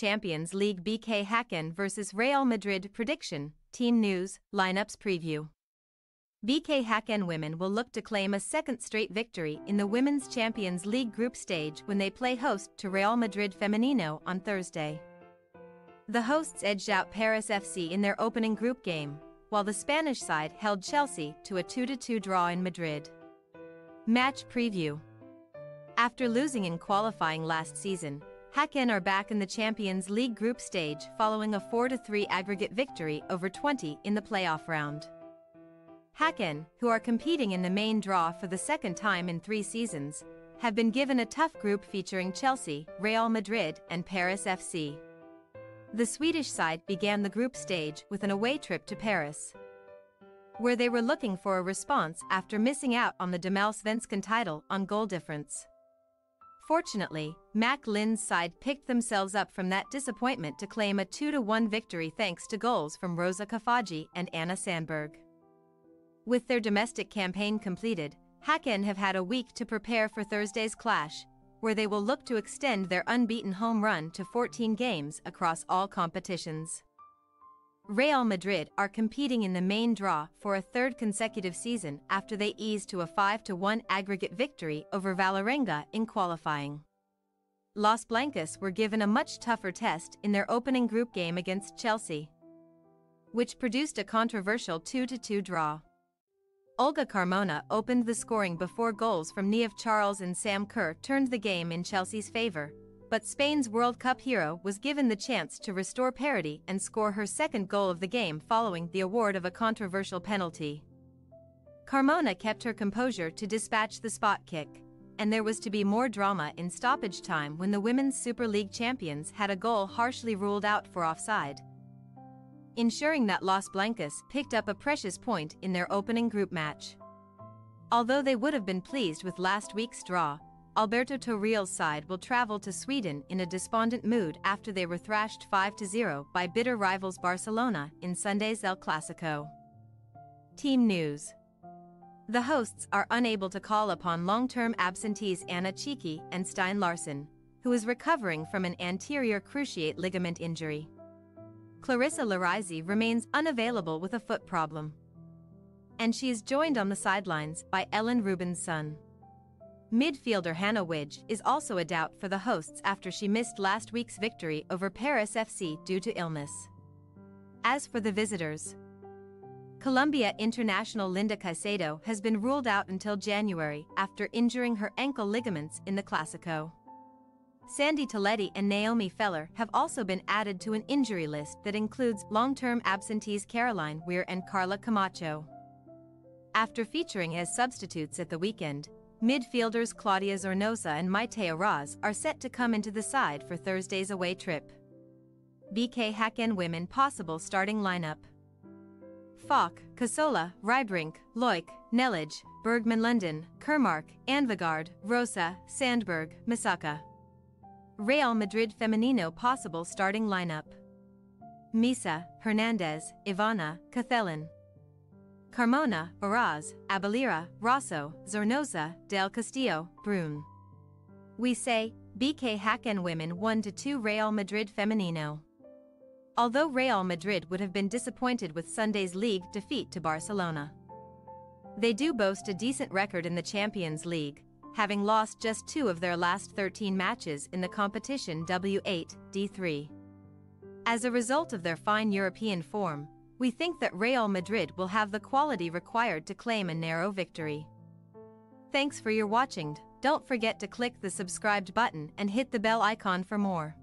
Champions League BK Häcken vs Real Madrid prediction, team news, lineups preview. BK Häcken women will look to claim a second straight victory in the Women's Champions League group stage when they play host to Real Madrid Femenino on Thursday. The hosts edged out Paris FC in their opening group game, while the Spanish side held Chelsea to a 2-2 draw in Madrid. Match preview. After losing in qualifying last season, Häcken are back in the Champions League group stage following a 4-3 aggregate victory over Twente in the playoff round. Häcken, who are competing in the main draw for the second time in three seasons, have been given a tough group featuring Chelsea, Real Madrid and Paris FC. The Swedish side began the group stage with an away trip to Paris, where they were looking for a response after missing out on the Damallsvenskan title on goal difference. Fortunately, Mak Lind's side picked themselves up from that disappointment to claim a 2-1 victory thanks to goals from Rosa Kafaji and Anna Sandberg. With their domestic campaign completed, Häcken have had a week to prepare for Thursday's clash, where they will look to extend their unbeaten home run to 14 games across all competitions. Real Madrid are competing in the main draw for a third consecutive season after they eased to a 5-1 aggregate victory over Vålerenga in qualifying. Los Blancos were given a much tougher test in their opening group game against Chelsea, which produced a controversial 2-2 draw. Olga Carmona opened the scoring before goals from Niamh Charles and Sam Kerr turned the game in Chelsea's favour, but Spain's World Cup hero was given the chance to restore parity and score her second goal of the game following the award of a controversial penalty. Carmona kept her composure to dispatch the spot kick, and there was to be more drama in stoppage time when the Women's Super League champions had a goal harshly ruled out for offside. Ensuring that Los Blancas picked up a precious point in their opening group match. Although they would have been pleased with last week's draw, Alberto Toril's side will travel to Sweden in a despondent mood after they were thrashed 5-0 by bitter rivals Barcelona in Sunday's El Clasico. Team News The hosts are unable to call upon long-term absentees Anna Csiki and Stine Larsson, who is recovering from an anterior cruciate ligament injury. Clarissa Larisey remains unavailable with a foot problem. And she is joined on the sidelines by Elin Rubensson. Midfielder Hanna Wijk is also a doubt for the hosts after she missed last week's victory over Paris FC due to illness. As for the visitors, Colombia international Linda Caicedo has been ruled out until January after injuring her ankle ligaments in the Clasico. Sandy Toletti and Naomi Feller have also been added to an injury list that includes long-term absentees Caroline Weir and Carla Camacho. After featuring as substitutes at the weekend, Midfielders Claudia Zornoza and Maite Oroz are set to come into the side for Thursday's away trip. BK Häcken women possible starting lineup. Falk, Casola, Rybrink, Loik, Nelage, Bergman London, Kermark, Anvegard, Rosa, Sandberg, Misaka. Real Madrid Femenino possible starting lineup. Misa, Hernandez, Ivana, Kathellen. Carmona, Baraz, Abelleira, Rosso, Zornoza, Del Castillo, Bruun. We say, BK Häcken women 1-2 Real Madrid Femenino. Although Real Madrid would have been disappointed with Sunday's league defeat to Barcelona. They do boast a decent record in the Champions League, having lost just two of their last 13 matches in the competition W8, D3. As a result of their fine European form, we think that Real Madrid will have the quality required to claim a narrow victory. Thanks for your watching. Don't forget to click the subscribed button and hit the bell icon for more.